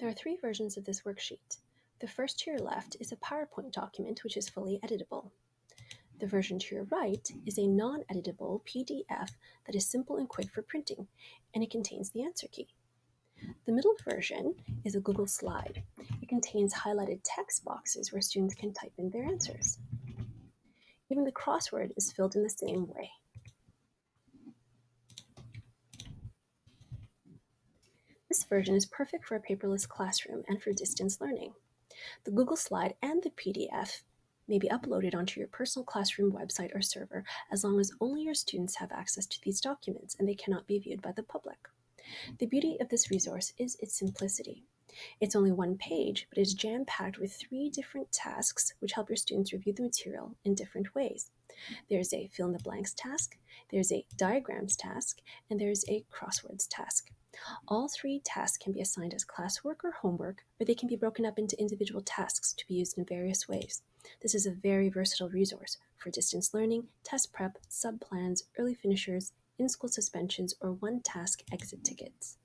There are three versions of this worksheet. The first to your left is a PowerPoint document which is fully editable. The version to your right is a non-editable PDF that is simple and quick for printing, and it contains the answer key. The middle version is a Google slide. It contains highlighted text boxes where students can type in their answers. Even the crossword is filled in the same way. This version is perfect for a paperless classroom and for distance learning. The Google Slide and the PDF may be uploaded onto your personal classroom website or server as long as only your students have access to these documents and they cannot be viewed by the public. The beauty of this resource is its simplicity. It's only one page, but is jam packed with three different tasks which help your students review the material in different ways. There's a fill in the blanks task, there's a diagrams task, and there's a crosswords task. All three tasks can be assigned as classwork or homework, or they can be broken up into individual tasks to be used in various ways. This is a very versatile resource for distance learning, test prep, sub plans, early finishers, in school suspensions, or one task exit tickets.